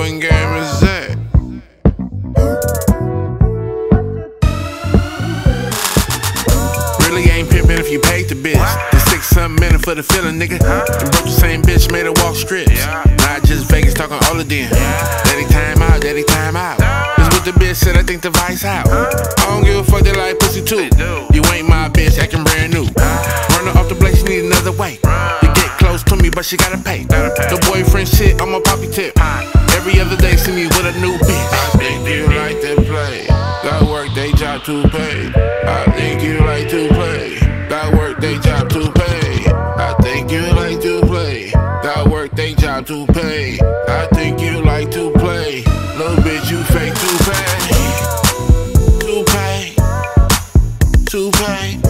fucking game is that? Really ain't pimpin' if you paid the bitch. The six something minute for the feeling, nigga. And broke the same bitch, made her walk strips. Not just Vegas talking all of them. Daddy time out, daddy time out. This what the bitch said, I think the vice out. I don't give a fuck, they like pussy too. You ain't my bitch, acting brand new. Run her off the blade, she need another way. You get close to me, but she gotta pay. The boyfriend shit, I'm a poppy tip. Every other day see me with a new bitch. I think you like to play. Got work, they job to pay. I think you like to play. Got work, they job to pay. I think you like to play. Got work, they job to pay. I think you like to play. Little bitch, you fake to pay. To pay. To pay.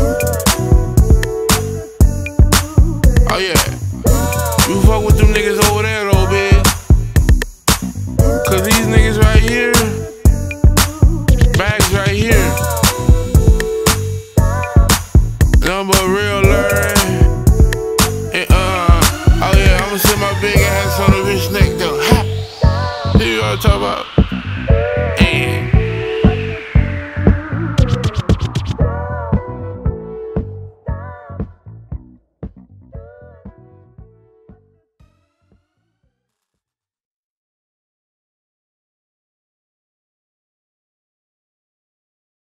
yourself up.